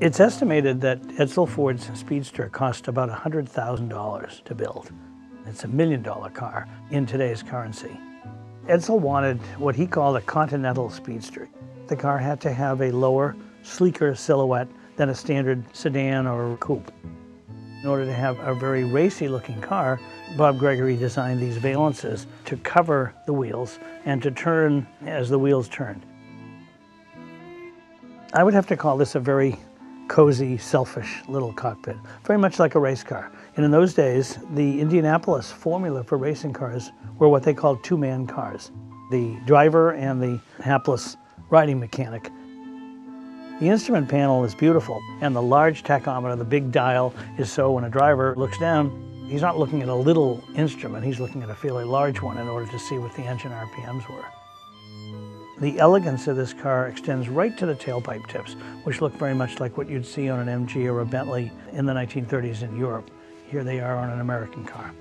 It's estimated that Edsel Ford's Speedster cost about $100,000 to build. It's a million dollar car in today's currency. Edsel wanted what he called a continental speedster. The car had to have a lower, sleeker silhouette than a standard sedan or coupe. In order to have a very racy looking car, Bob Gregorie designed these valances to cover the wheels and to turn as the wheels turned. I would have to call this a very cozy, selfish little cockpit, very much like a race car. And in those days, the Indianapolis formula for racing cars were what they called two-man cars. The driver and the hapless riding mechanic. The instrument panel is beautiful, and the large tachometer, the big dial, is so when a driver looks down, he's not looking at a little instrument, he's looking at a fairly large one in order to see what the engine RPMs were. The elegance of this car extends right to the tailpipe tips, which look very much like what you'd see on an MG or a Bentley in the 1930s in Europe. Here they are on an American car.